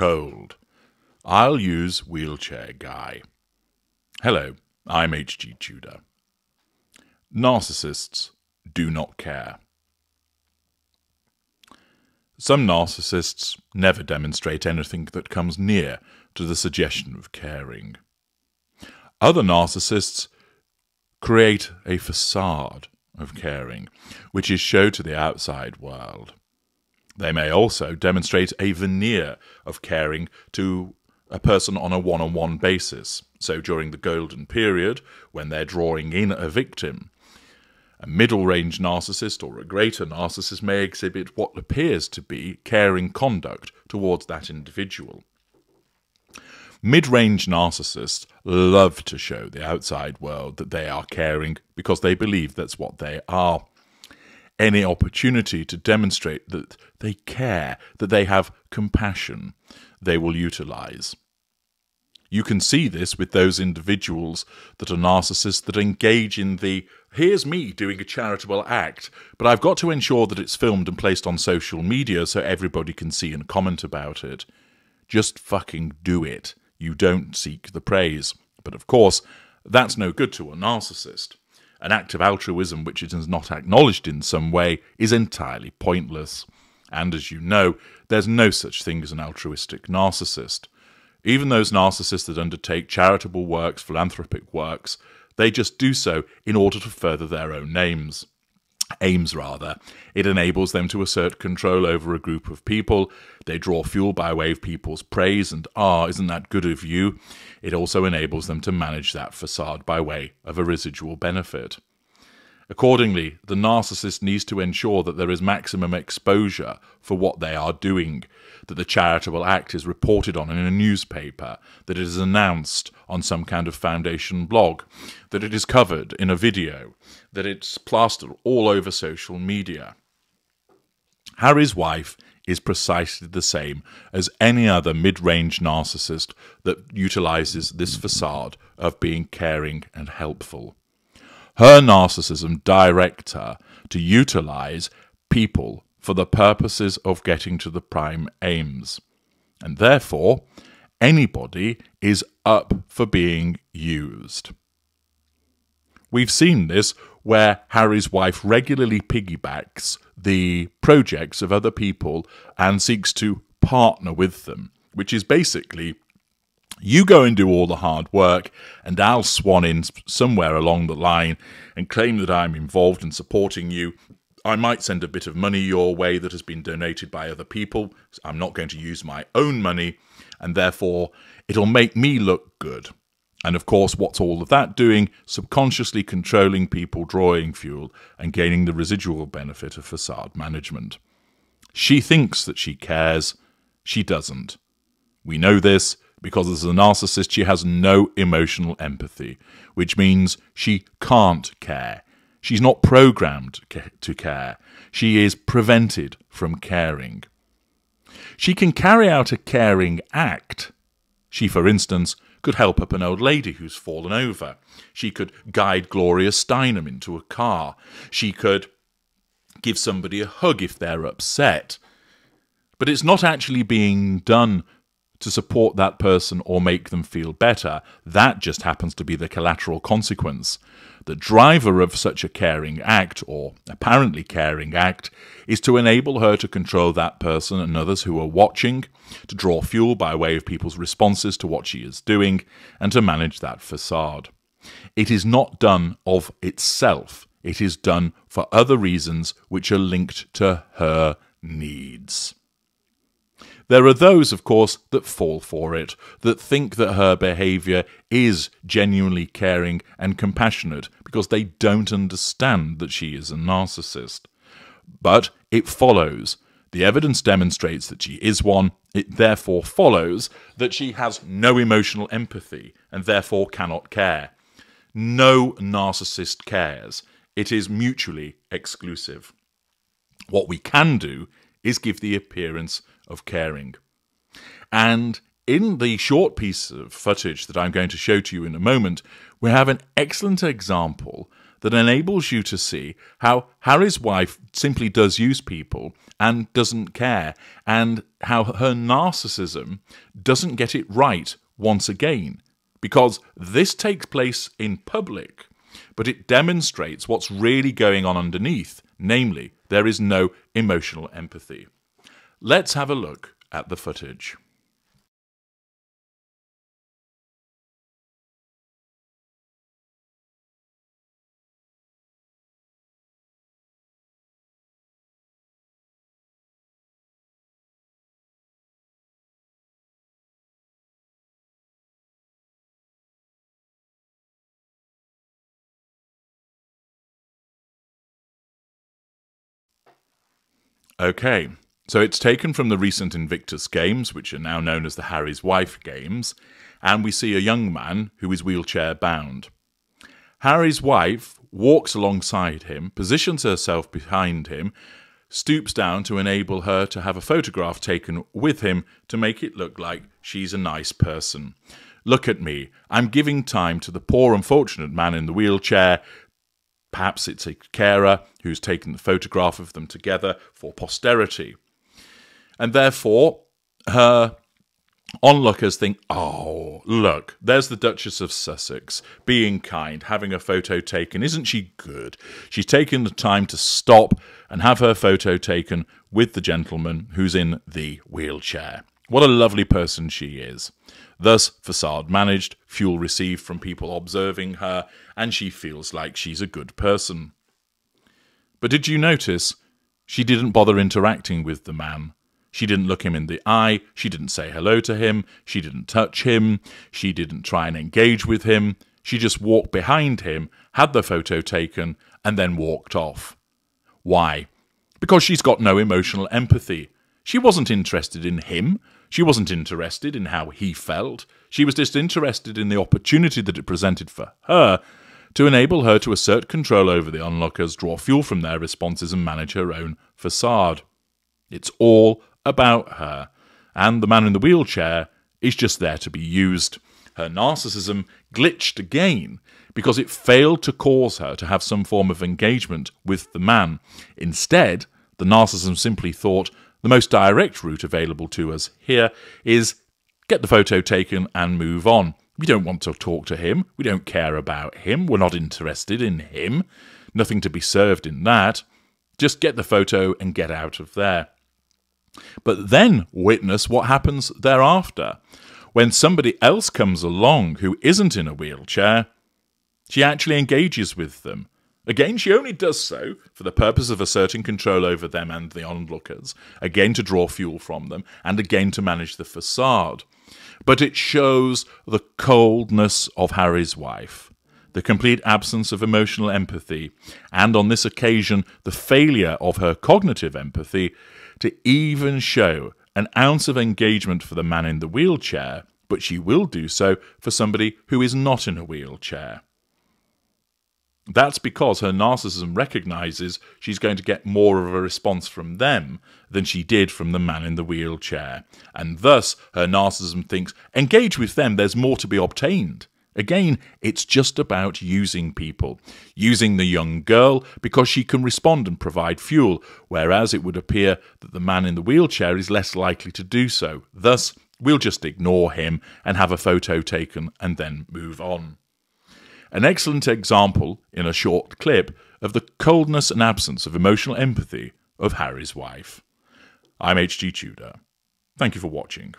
cold. I'll use wheelchair guy. Hello, I'm H.G. Tudor. Narcissists do not care. Some narcissists never demonstrate anything that comes near to the suggestion of caring. Other narcissists create a facade of caring, which is shown to the outside world. They may also demonstrate a veneer of caring to a person on a one on one basis. So during the golden period, when they're drawing in a victim, a middle range narcissist or a greater narcissist may exhibit what appears to be caring conduct towards that individual. Mid range narcissists love to show the outside world that they are caring because they believe that's what they are. Any opportunity to demonstrate that they care, that they have compassion, they will utilize. You can see this with those individuals that are narcissists that engage in the here's me doing a charitable act, but I've got to ensure that it's filmed and placed on social media so everybody can see and comment about it. Just fucking do it you don't seek the praise. But of course, that's no good to a narcissist. An act of altruism which is not acknowledged in some way is entirely pointless. And as you know, there's no such thing as an altruistic narcissist. Even those narcissists that undertake charitable works, philanthropic works, they just do so in order to further their own names aims rather. It enables them to assert control over a group of people. They draw fuel by way of people's praise and, ah, isn't that good of you? It also enables them to manage that facade by way of a residual benefit. Accordingly, the narcissist needs to ensure that there is maximum exposure for what they are doing, that the charitable act is reported on in a newspaper, that it is announced on some kind of foundation blog, that it is covered in a video, that it's plastered all over social media. Harry's wife is precisely the same as any other mid range narcissist that utilizes this facade of being caring and helpful. Her narcissism directs her to utilize people for the purposes of getting to the prime aims. And therefore, anybody is up for being used. We've seen this where Harry's wife regularly piggybacks the projects of other people and seeks to partner with them, which is basically you go and do all the hard work, and I'll swan in somewhere along the line and claim that I'm involved in supporting you. I might send a bit of money your way that has been donated by other people. I'm not going to use my own money, and therefore it'll make me look good. And of course, what's all of that doing? Subconsciously controlling people, drawing fuel, and gaining the residual benefit of facade management. She thinks that she cares. She doesn't. We know this because as a narcissist, she has no emotional empathy, which means she can't care. She's not programmed to care. She is prevented from caring. She can carry out a caring act. She, for instance, could help up an old lady who's fallen over. She could guide Gloria Steinem into a car. She could give somebody a hug if they're upset. But it's not actually being done to support that person or make them feel better. That just happens to be the collateral consequence. The driver of such a caring act, or apparently caring act, is to enable her to control that person and others who are watching, to draw fuel by way of people's responses to what she is doing, and to manage that facade. It is not done of itself, it is done for other reasons which are linked to her needs. There are those, of course, that fall for it, that think that her behaviour is genuinely caring and compassionate because they don't understand that she is a narcissist. But it follows. The evidence demonstrates that she is one. It therefore follows that she has no emotional empathy and therefore cannot care. No narcissist cares. It is mutually exclusive. What we can do is give the appearance of caring. And in the short piece of footage that I'm going to show to you in a moment, we have an excellent example that enables you to see how Harry's wife simply does use people and doesn't care, and how her narcissism doesn't get it right once again. Because this takes place in public, but it demonstrates what's really going on underneath, namely, there is no emotional empathy. Let's have a look at the footage. Okay, so it's taken from the recent Invictus Games, which are now known as the Harry's Wife Games, and we see a young man who is wheelchair bound. Harry's wife walks alongside him, positions herself behind him, stoops down to enable her to have a photograph taken with him to make it look like she's a nice person. Look at me. I'm giving time to the poor, unfortunate man in the wheelchair Perhaps it's a carer who's taken the photograph of them together for posterity. And therefore, her onlookers think, oh, look, there's the Duchess of Sussex being kind, having a photo taken. Isn't she good? She's taken the time to stop and have her photo taken with the gentleman who's in the wheelchair. What a lovely person she is. Thus, facade managed, fuel received from people observing her, and she feels like she's a good person. But did you notice she didn't bother interacting with the man? She didn't look him in the eye, she didn't say hello to him, she didn't touch him, she didn't try and engage with him. She just walked behind him, had the photo taken, and then walked off. Why? Because she's got no emotional empathy. She wasn't interested in him. She wasn't interested in how he felt. She was just interested in the opportunity that it presented for her to enable her to assert control over the onlookers, draw fuel from their responses, and manage her own facade. It's all about her, and the man in the wheelchair is just there to be used. Her narcissism glitched again because it failed to cause her to have some form of engagement with the man. Instead, the narcissism simply thought the most direct route available to us here is get the photo taken and move on. We don't want to talk to him. We don't care about him. We're not interested in him. Nothing to be served in that. Just get the photo and get out of there. But then witness what happens thereafter. When somebody else comes along who isn't in a wheelchair, she actually engages with them. Again, she only does so for the purpose of asserting control over them and the onlookers, again to draw fuel from them, and again to manage the facade. But it shows the coldness of Harry's wife, the complete absence of emotional empathy, and on this occasion, the failure of her cognitive empathy to even show an ounce of engagement for the man in the wheelchair, but she will do so for somebody who is not in a wheelchair. That's because her narcissism recognizes she's going to get more of a response from them than she did from the man in the wheelchair. And thus, her narcissism thinks, engage with them, there's more to be obtained. Again, it's just about using people. Using the young girl because she can respond and provide fuel, whereas it would appear that the man in the wheelchair is less likely to do so. Thus, we'll just ignore him and have a photo taken and then move on. An excellent example, in a short clip, of the coldness and absence of emotional empathy of Harry's wife. I'm H.G. Tudor. Thank you for watching.